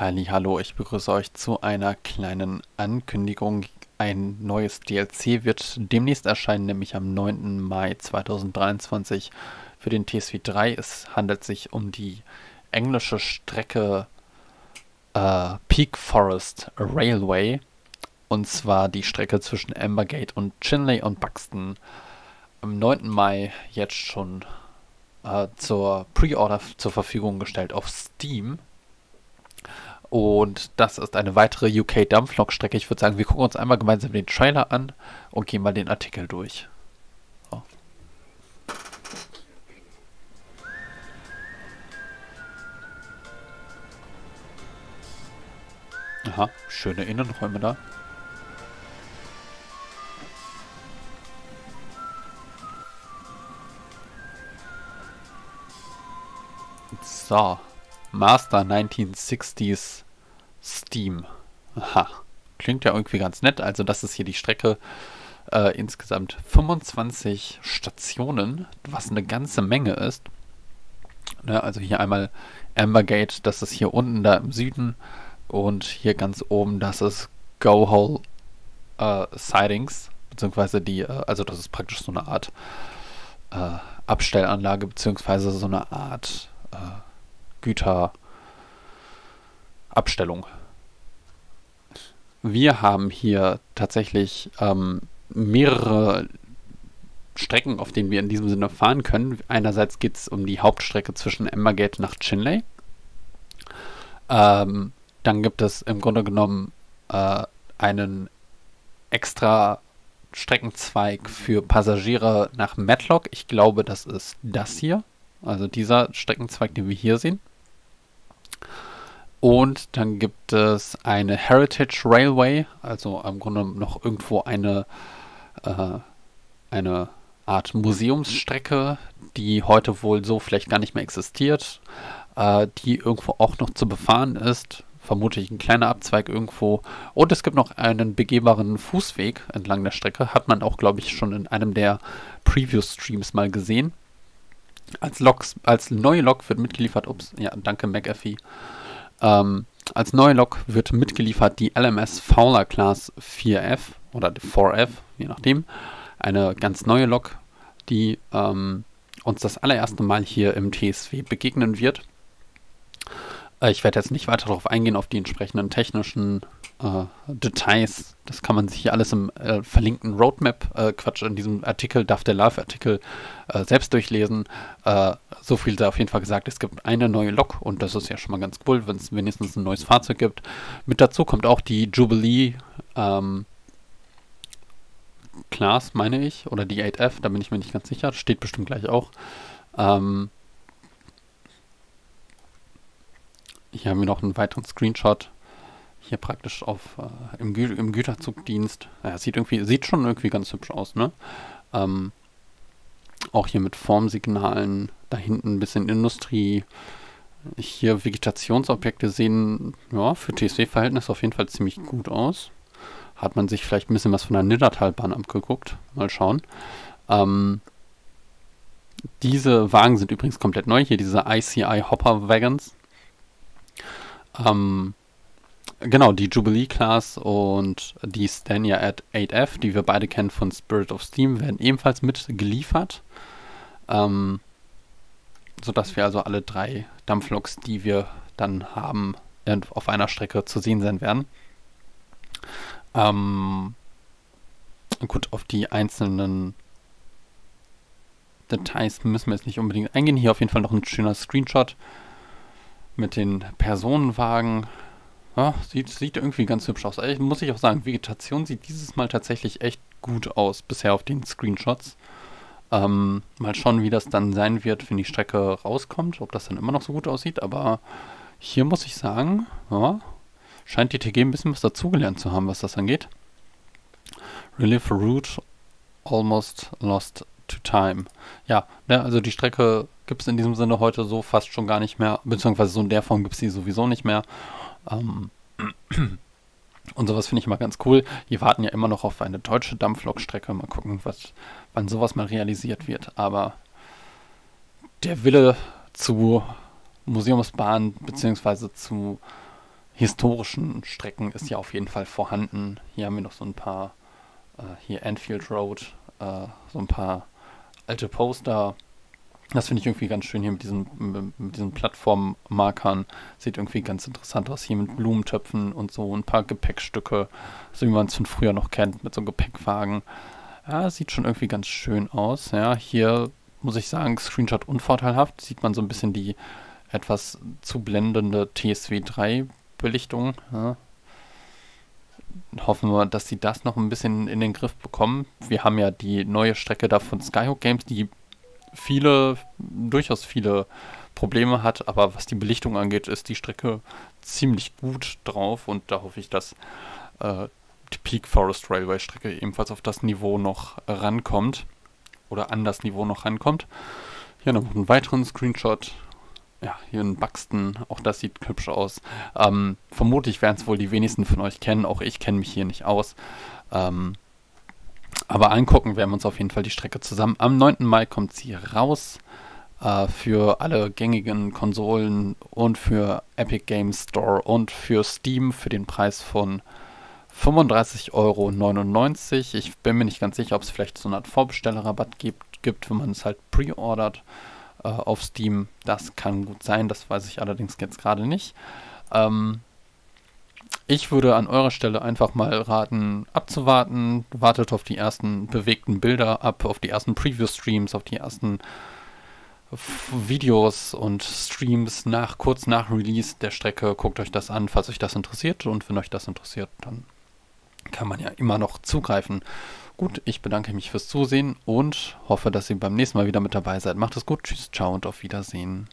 Hallo, ich begrüße euch zu einer kleinen Ankündigung. Ein neues DLC wird demnächst erscheinen, nämlich am 9. Mai 2023 für den TSV 3. Es handelt sich um die englische Strecke äh, Peak Forest Railway. Und zwar die Strecke zwischen Ambergate und Chinley und Buxton. Am 9. Mai jetzt schon äh, zur Pre-Order zur Verfügung gestellt auf Steam. Und das ist eine weitere UK Dampflok-Strecke. Ich würde sagen, wir gucken uns einmal gemeinsam den Trailer an und gehen mal den Artikel durch. Aha, schöne Innenräume da. So. Master 1960s Steam. Aha. Klingt ja irgendwie ganz nett. Also das ist hier die Strecke. Äh, insgesamt 25 Stationen, was eine ganze Menge ist. Ne, also hier einmal Ambergate, das ist hier unten da im Süden. Und hier ganz oben, das ist Go Hole äh, Sidings. Beziehungsweise die, äh, also das ist praktisch so eine Art äh, Abstellanlage, beziehungsweise so eine Art äh, Güterabstellung. Wir haben hier tatsächlich ähm, mehrere Strecken, auf denen wir in diesem Sinne fahren können. Einerseits geht es um die Hauptstrecke zwischen Ambergate nach Chinley. Ähm, dann gibt es im Grunde genommen äh, einen extra Streckenzweig für Passagiere nach Matlock. Ich glaube, das ist das hier. Also dieser Streckenzweig, den wir hier sehen. Und dann gibt es eine Heritage Railway, also im Grunde noch irgendwo eine, äh, eine Art Museumsstrecke, die heute wohl so vielleicht gar nicht mehr existiert, äh, die irgendwo auch noch zu befahren ist. Vermutlich ein kleiner Abzweig irgendwo. Und es gibt noch einen begehbaren Fußweg entlang der Strecke. Hat man auch, glaube ich, schon in einem der Preview-Streams mal gesehen. Als, Loks, als neue Lok wird mitgeliefert, ups, ja, danke McAfee. Ähm, als neue Lok wird mitgeliefert die LMS Fowler Class 4F oder 4F, je nachdem. Eine ganz neue Lok, die ähm, uns das allererste Mal hier im TSW begegnen wird. Äh, ich werde jetzt nicht weiter darauf eingehen, auf die entsprechenden technischen äh, Details. Das kann man sich hier alles im äh, verlinkten Roadmap, äh, Quatsch, in diesem Artikel, Darf der Love-Artikel äh, selbst durchlesen. Äh, so viel sei auf jeden Fall gesagt, es gibt eine neue Lok und das ist ja schon mal ganz cool, wenn es wenigstens ein neues Fahrzeug gibt. Mit dazu kommt auch die Jubilee ähm, Class, meine ich, oder die 8F, da bin ich mir nicht ganz sicher, steht bestimmt gleich auch. Ähm, hier haben wir noch einen weiteren Screenshot hier praktisch auf äh, im, Gü im, Güterzugdienst. Ja, sieht irgendwie, sieht schon irgendwie ganz hübsch aus, ne? Ähm, auch hier mit Formsignalen, da hinten ein bisschen Industrie. Hier Vegetationsobjekte sehen, ja, für TSW-Verhältnisse auf jeden Fall ziemlich gut aus. Hat man sich vielleicht ein bisschen was von der Niddertalbahn abgeguckt. Mal schauen. Ähm, diese Wagen sind übrigens komplett neu. Hier diese ICI Hopper Wagons. Ähm, Genau, die Jubilee Class und die Stania at 8F, die wir beide kennen von Spirit of Steam, werden ebenfalls mitgeliefert. Ähm, sodass wir also alle drei Dampfloks, die wir dann haben, auf einer Strecke zu sehen sein werden. Ähm, gut, auf die einzelnen Details müssen wir jetzt nicht unbedingt eingehen. Hier auf jeden Fall noch ein schöner Screenshot mit den Personenwagen ja, sieht, sieht irgendwie ganz hübsch aus. Ich, muss ich auch sagen, Vegetation sieht dieses Mal tatsächlich echt gut aus, bisher auf den Screenshots. Ähm, mal schauen, wie das dann sein wird, wenn die Strecke rauskommt, ob das dann immer noch so gut aussieht. Aber hier muss ich sagen, ja, scheint die TG ein bisschen was dazugelernt zu haben, was das angeht. Relief Route almost lost to time. Ja, ne, also die Strecke gibt es in diesem Sinne heute so fast schon gar nicht mehr, beziehungsweise so in der Form gibt es sie sowieso nicht mehr. Ähm, und sowas finde ich immer ganz cool. Wir warten ja immer noch auf eine deutsche Dampflokstrecke. Mal gucken, was, wann sowas mal realisiert wird. Aber der Wille zu Museumsbahn bzw. zu historischen Strecken ist ja auf jeden Fall vorhanden. Hier haben wir noch so ein paar, äh, hier Anfield Road, äh, so ein paar alte Poster. Das finde ich irgendwie ganz schön hier mit diesen, mit diesen Plattformmarkern. Sieht irgendwie ganz interessant aus. Hier mit Blumentöpfen und so ein paar Gepäckstücke, so wie man es von früher noch kennt, mit so Gepäckwagen. Ja, sieht schon irgendwie ganz schön aus. Ja, hier muss ich sagen, Screenshot unvorteilhaft. Sieht man so ein bisschen die etwas zu blendende TSW 3 Belichtung. Ja. Hoffen wir, dass sie das noch ein bisschen in den Griff bekommen. Wir haben ja die neue Strecke da von Skyhook Games, die viele, durchaus viele Probleme hat, aber was die Belichtung angeht, ist die Strecke ziemlich gut drauf und da hoffe ich, dass äh, die Peak Forest Railway Strecke ebenfalls auf das Niveau noch rankommt oder an das Niveau noch rankommt. Hier noch einen weiteren Screenshot. Ja, hier in Buxton, auch das sieht hübsch aus. Ähm, vermutlich werden es wohl die wenigsten von euch kennen, auch ich kenne mich hier nicht aus. Ähm, aber angucken werden wir uns auf jeden Fall die Strecke zusammen. Am 9. Mai kommt sie raus äh, für alle gängigen Konsolen und für Epic Games Store und für Steam für den Preis von 35,99 Euro. Ich bin mir nicht ganz sicher, ob es vielleicht so eine Art Vorbestellerrabatt gibt, gibt wenn man es halt pre-ordert äh, auf Steam. Das kann gut sein, das weiß ich allerdings jetzt gerade nicht. Ähm, ich würde an eurer Stelle einfach mal raten, abzuwarten. Wartet auf die ersten bewegten Bilder ab, auf die ersten Preview-Streams, auf die ersten Videos und Streams nach kurz nach Release der Strecke. Guckt euch das an, falls euch das interessiert. Und wenn euch das interessiert, dann kann man ja immer noch zugreifen. Gut, ich bedanke mich fürs Zusehen und hoffe, dass ihr beim nächsten Mal wieder mit dabei seid. Macht es gut, tschüss, ciao und auf Wiedersehen.